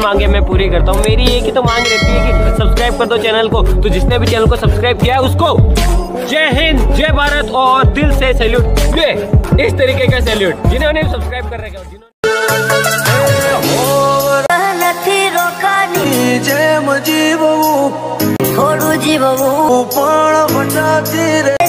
मांगे मैं पूरी करता हूँ। मेरी एक ही तो मांग रहती है कि सब्सक्राइब कर दो चैनल को। तो जिसने भी चैनल को सब्सक्राइब किया है उसको जय हिंद जय भारत और दिल से सैल्यूट ये इस तरीके का सैल्यूट जिन्होंने सब्सक्राइब कर रखा जिन्होंने નથી રોકાની જેમ જીવવું થોડું જીવવું પણ વટાતી રે